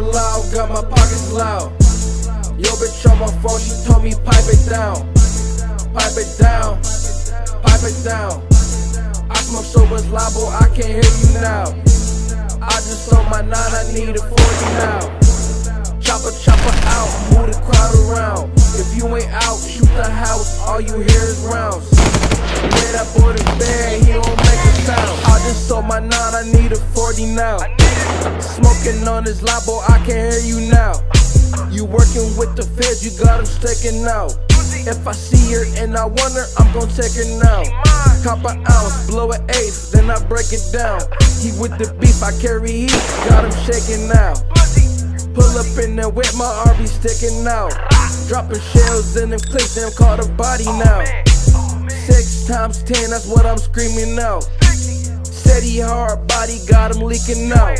loud. Got my pockets loud. Yo, bitch on my phone, she told me pipe it down. Pipe it down, pipe it down. I smoke so much boy, I can't hear you now. I just sold my nine, I need a 40 now. Chopper, chopper out, move the crowd around. If you ain't out, shoot the house, all you hear is rounds. Yeah, that boy the bad, he don't make a sound. I just sold my nine, I need a 40 now. Smoking on this boy, I can't hear you now. You working with the feds, you got them sticking out. If I see her and I want her, I'm gon' take her now. Cop an ounce, blow an ace, then I break it down. He with the beef, I carry heat, got him shaking now. Pull up in there with my RV sticking out. Dropping shells in them clips, them call the body now. Six times ten, that's what I'm screaming out. Steady hard body, got him leaking out.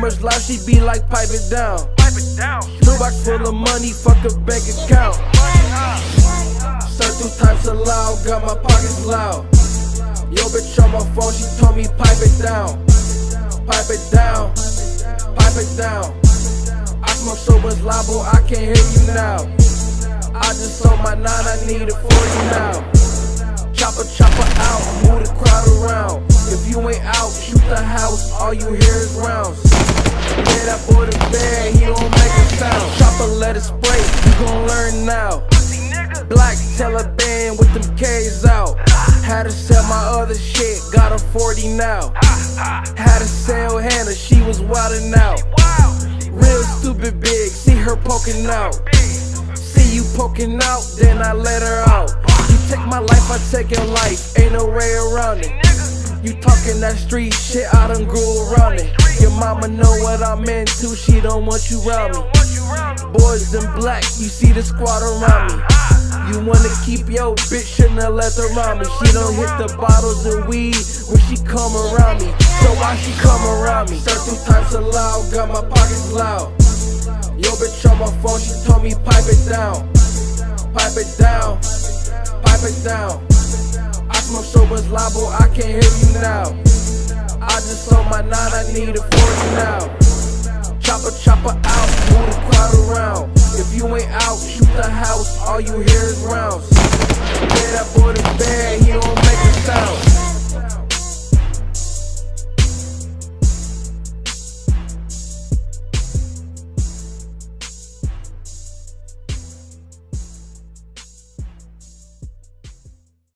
Much loud, she be like, pipe it down. Pipe it Two box full of money, fuck a bank account. Through times so loud, got my pockets loud. Yo, bitch on my phone, she told me pipe it down. Pipe it down, pipe it down. I smoke so much boy, I can't hear you now. I just sold my nine, I need a 40 now. Chopper, chopper out, move the crowd around. Had to sell my other shit, got a 40 now. Had to sell Hannah, she was wildin' out. Real stupid big, see her poking out. See you poking out, then I let her out. You take my life, I take your life, ain't no way around it. You talking that street shit, I done grew around it. Your mama know what I'm into, she don't want you around me. Boys in black, you see the squad around me. You wanna keep your bitch, shouldn't have left around me. She don't hit the bottles and weed when she come around me. So why she come around me? Through times so loud, got my pockets loud. Yo, bitch on my phone, she told me pipe it down. Pipe it down, pipe it down. I smoke so much boy, I can't hear you now. I just sold my nine, I need a 40 now. Chopper, chopper out, move the crowd around. If you ain't out, the house, all you hear is rounds. Yeah, that boy the bad, he don't.